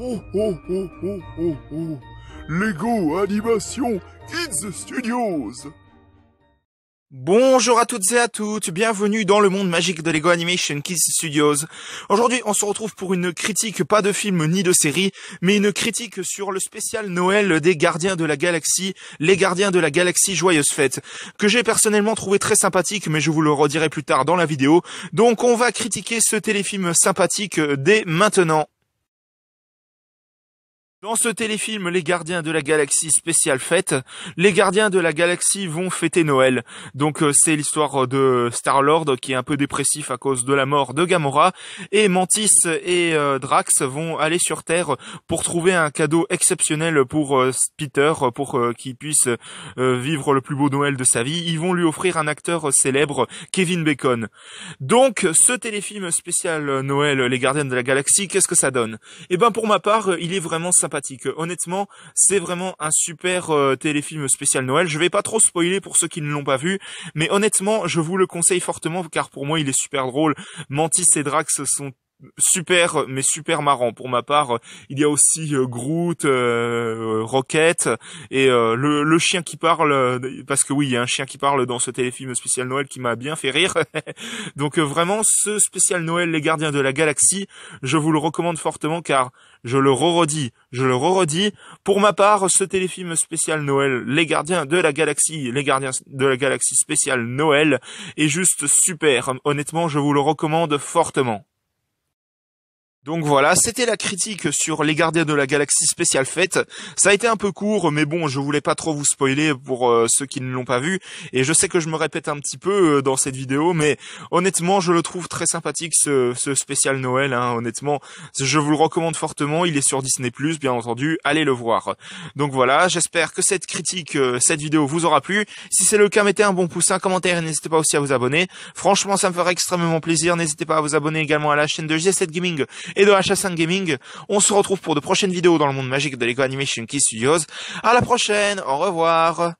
Oh oh oh oh oh oh Lego Animation Kids Studios Bonjour à toutes et à toutes, bienvenue dans le monde magique de Lego Animation Kids Studios. Aujourd'hui, on se retrouve pour une critique pas de film ni de série, mais une critique sur le spécial Noël des Gardiens de la Galaxie, les Gardiens de la Galaxie Joyeuse Fête, que j'ai personnellement trouvé très sympathique, mais je vous le redirai plus tard dans la vidéo. Donc on va critiquer ce téléfilm sympathique dès maintenant. Dans ce téléfilm Les Gardiens de la Galaxie spéciale fête, les Gardiens de la Galaxie vont fêter Noël. Donc euh, c'est l'histoire de Star-Lord qui est un peu dépressif à cause de la mort de Gamora et Mantis et euh, Drax vont aller sur Terre pour trouver un cadeau exceptionnel pour euh, Peter pour qu'il puisse vivre le plus beau Noël de sa vie. Ils vont lui offrir un acteur célèbre, Kevin Bacon. Donc ce téléfilm spécial Noël Les Gardiens de la Galaxie, qu'est-ce que ça donne? Eh ben pour ma part, il est vraiment sympa Honnêtement, c'est vraiment un super euh, téléfilm spécial Noël. Je vais pas trop spoiler pour ceux qui ne l'ont pas vu, mais honnêtement, je vous le conseille fortement car pour moi, il est super drôle. Mantis et Drax sont super mais super marrant. Pour ma part il y a aussi euh, Groot euh, Rocket et euh, le, le, chien qui parle parce que oui il y a un chien qui parle dans ce téléfilm spécial Noël qui m'a bien fait rire. Donc vraiment ce spécial Noël les gardiens de la galaxie je vous le recommande fortement car je le redis je le redis pour ma part ce téléfilm spécial Noël les gardiens de la galaxie les gardiens de la galaxie spécial Noël est juste super. Honnêtement je vous le recommande fortement donc voilà, c'était la critique sur les Gardiens de la Galaxie spéciale fête. Ça a été un peu court, mais bon, je voulais pas trop vous spoiler pour euh, ceux qui ne l'ont pas vu. Et je sais que je me répète un petit peu euh, dans cette vidéo, mais honnêtement, je le trouve très sympathique ce, ce spécial Noël. Hein, honnêtement, je vous le recommande fortement. Il est sur Disney+, bien entendu. Allez le voir. Donc voilà, j'espère que cette critique, euh, cette vidéo vous aura plu. Si c'est le cas, mettez un bon pouce, un commentaire et n'hésitez pas aussi à vous abonner. Franchement, ça me ferait extrêmement plaisir. N'hésitez pas à vous abonner également à la chaîne de G7 Gaming et de h 5 Gaming. On se retrouve pour de prochaines vidéos dans le monde magique de Lego Animation Key Studios. À la prochaine, au revoir